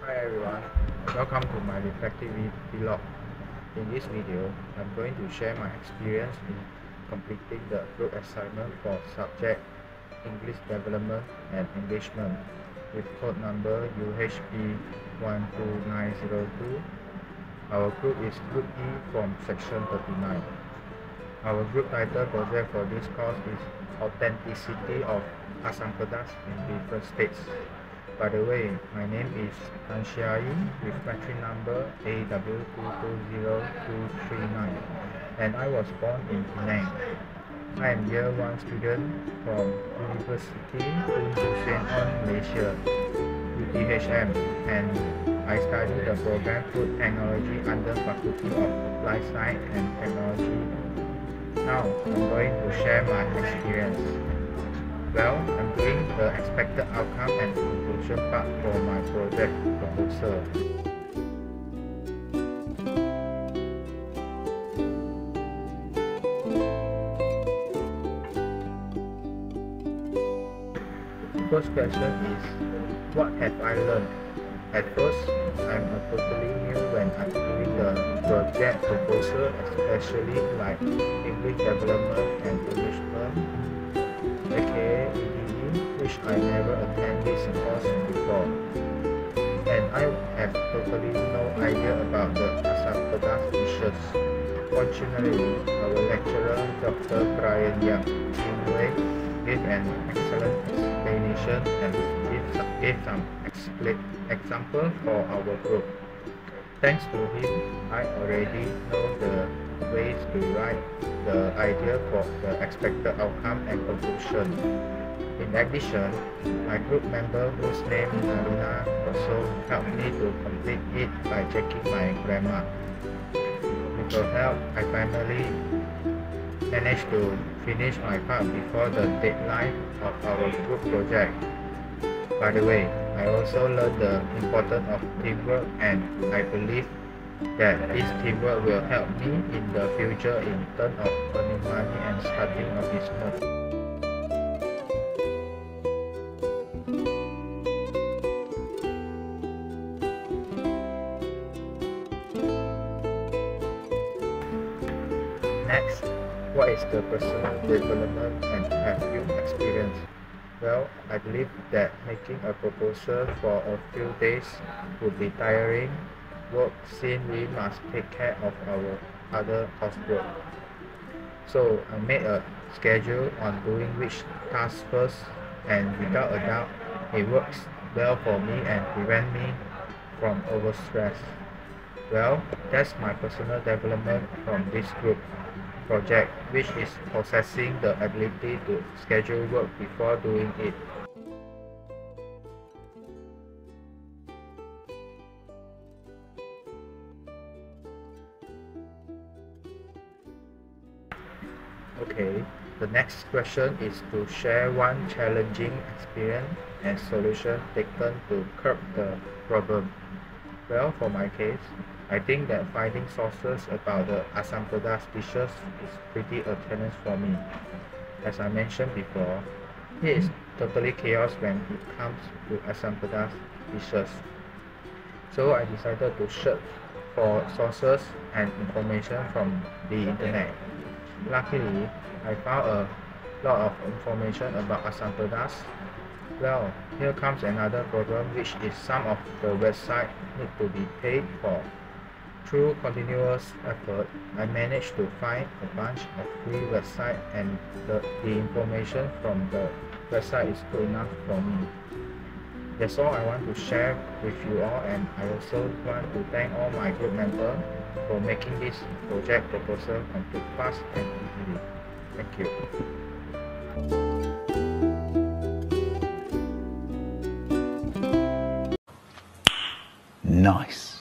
Hi everyone, welcome to my reflective vlog. In this video, I'm going to share my experience in completing the group assignment for subject English Development and Engagement with code number UHP 12902. Our group is Group E from section 39. Our group title project for this course is Authenticity of Asam Pedas in different states. By the way, my name is Tan Shiah with battery number AW220239 and I was born in Penang. I am year 1 student from University On Malaysia, UTHM and I study the program Food Technology under Faculty of Life Science and Technology. Now, I'm going to share my experience. Well, I'm doing the expected outcome and conclusion part for my project proposal. First question is, what have I learned? At first, I'm a totally new when I'm doing the project proposal, especially like English development and which I never attended this course before. And I have totally no idea about the asam pedas dishes. Fortunately, our lecturer, Dr. Brian Yap Wei, gave an excellent explanation and gave some example for our group. Thanks to him, I already know the ways to write the idea for the expected outcome and conclusion. In addition, my group member whose name is Narina also helped me to complete it by checking my grammar. With her help, I finally managed to finish my part before the deadline of our group project. By the way, I also learned the importance of teamwork and I believe that this teamwork will help me in the future in terms of earning money and starting a business. Next, what is the personal development and have you experienced? Well, I believe that making a proposal for a few days would be tiring work since we must take care of our other coursework. So I made a schedule on doing which task first and without a doubt it works well for me and prevent me from overstress. Well, that's my personal development from this group project which is possessing the ability to schedule work before doing it. Okay, the next question is to share one challenging experience and solution taken to curb the problem. Well, for my case, I think that finding sources about the Asam Pedas dishes is pretty a challenge for me. As I mentioned before, it is totally chaos when it comes to Asam Pedas dishes. So I decided to search for sources and information from the internet. Luckily, I found a lot of information about Asam Pedas well, here comes another problem which is some of the websites need to be paid for through continuous effort, I managed to find a bunch of free websites and the, the information from the website is good enough for me. That's all I want to share with you all and I also want to thank all my group members for making this project proposal complete fast and easily. Thank you. Nice.